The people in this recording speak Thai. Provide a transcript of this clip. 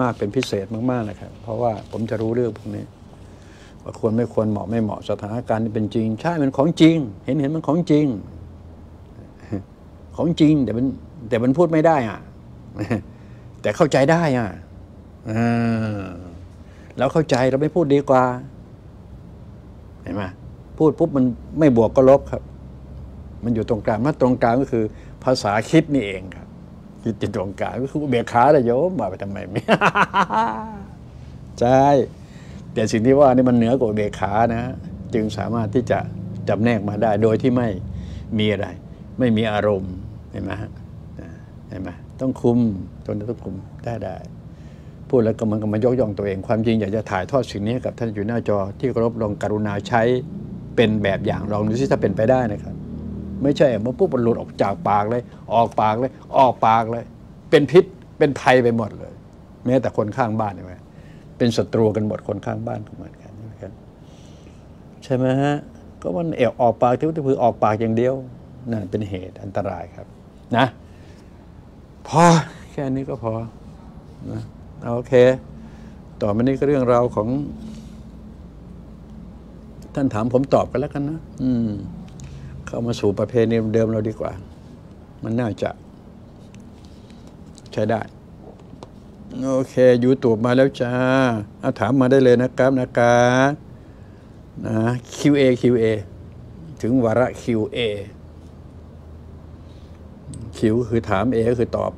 มากเป็นพิเศษมากๆนะครับ เพราะว่าผมจะรู้เรื่องพวกนี้ว่าควรไม่ควรเหมาะไม่เหมาะสถานการณ์ที่เป็นจริง ใช่มันของจริง เห็นเห็นมันของจริง ของจริงแต่มันแต่มันพูดไม่ได้อะแต่เข้าใจได้อะอ่าแล้วเข้าใจเราไม่พูดดีกว่า เห็นไหมพูดปุ๊บมันไม่บวกก็ลบครับ มันอยู่ตรงกลางมาตรงกลางก็คือ ภาษาคิดนี่เองครับ คิดจิตตรงกางก็คืออุเบกขาเลยโยมมาไปทำไมไม่ใช่แต่สิ่งที่ว่านี่มันเหนือกว่าอุเบกขานะ จึงสามารถที่จะจำแนกมาได้ โดยที่ไม่มีอะไร ไม่มีอารมณ์เห็นไหมฮะเห็นไหมต้องคุมตนี้ต้องคุมได้ได้พูดแล้วก็มันก็มายกย่องตัวเอง ความจริงอยากจะถ่ายทอดสิ่งนี้กับท่านอยู่หน้าจอที่เคารพลองกรุณาใช้เป็นแบบอย่างลองดูสิถ้าเป็นไปได้นะครับ ไม่ใช่มาปุ๊บมันหลุดออกจากปากเลย ออกปากเลย ออกปากเลย เป็นพิษเป็นภัยไปหมดเลย แม้แต่คนข้างบ้านใช่ไหมเป็นศัตรูกันหมดคนข้างบ้านก็เหมือนกันใช่ไหมครับใช่ไหมฮะก็มันเอวออกปากที่ว่าคือออกปากอย่างเดียวนั่นเป็นเหตุอันตรายครับ นะพอแค่นี้ก็พอนะโอเค ต่อมานี้ก็เรื่องราวของ ท่านถามผมตอบกันแล้วกันนะ อืม เข้ามาสู่ประเพณีเดิมเราดีกว่า มันน่าจะ ใช้ได้ โอเคยูทูบมาแล้วจ้าเอาถามมาได้เลยนะครับนะครับนะ QA QA ถึงวาระ QA Q คือถาม A ก็คือตอบ